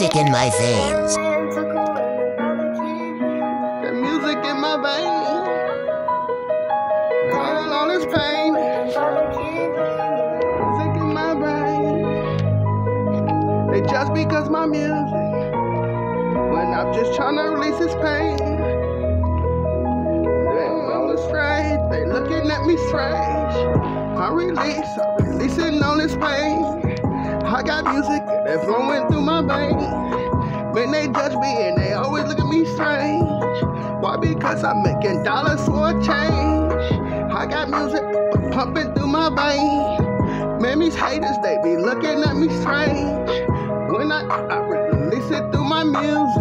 music in my veins. The music in my veins. All, all this pain. Music in my brain. They just because my music. When I'm just trying to release this pain. They. Looking at me strange. I release, I'm releasing all this pain. I got music that's flowing through veins. When they judge me and they always look at me strange. Why? Because I'm making dollars for a change. I got music pumping through my veins. These haters, they be looking at me strange. When I, I release it through my music.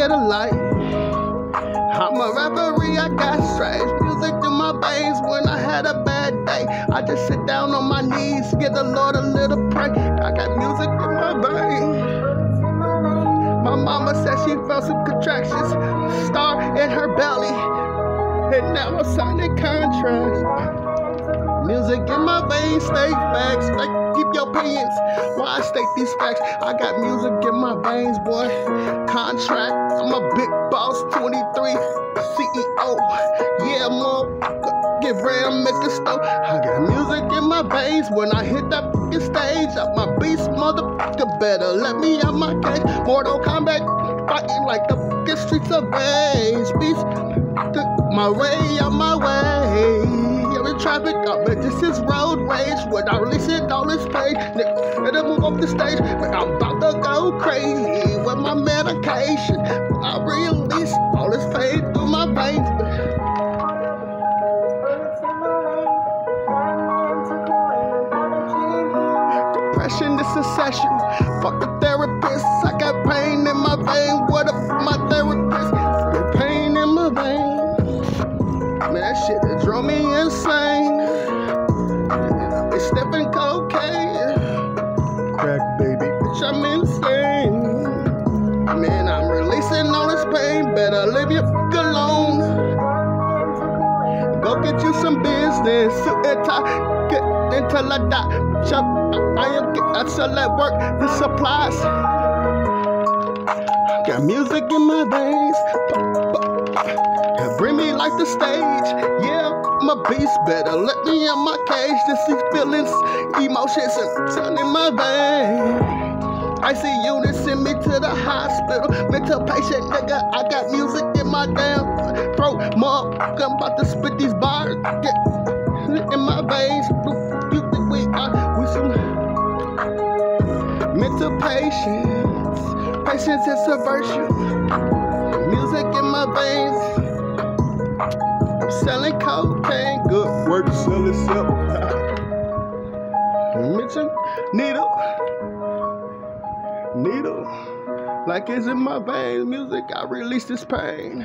Get a light. I'm a referee, I got strange music in my veins when I had a bad day. I just sit down on my knees, give the Lord a little pray. I got music in my veins. My mama said she felt some contractions, star in her belly, and now I'm signing contracts. Music in my veins, stay facts, like keep your opinions. Why I state these facts? I got music in my veins, boy. Contract, I'm a big boss, 23, CEO. Yeah, motherfucker, get ram, make a stove. I got music in my veins when I hit that fucking stage. I'm my beast, motherfucker, better let me out my cage. Mortal Kombat, fighting like the fucking streets of rage. Beast, my way, on my way traffic, I'm this is road rage. When I release it on this page, nigga, let move off the stage. But I'm about to go crazy with my medication. I release all this pain through my veins. Depression is a session. Fuck the therapist. I got pain in my vein. What up, my therapist? Pain in my vein. Man, that shit that drove me insane. Crack baby, bitch, I'm insane. Man, I'm releasing all this pain. Better leave fuck alone. Go get you some business. Suit and tie. Get until I die. Chop, I am I sell at work. The supplies. Got music in my veins. Bring me like the stage, yeah, I'm beast. Better let me in my cage to see feelings, emotions, and sun in my veins. I see units send me to the hospital. Mental patient, nigga, I got music in my damn throat. Motherfucker, I'm about to spit these bars. Get in my veins. You think we are, we some mental patients. Patience is a virtue. Music in my veins. Selling cocaine, good work, selling silk. Mention needle, needle, like it's in my veins. Music, I release this pain.